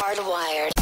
Hardwired.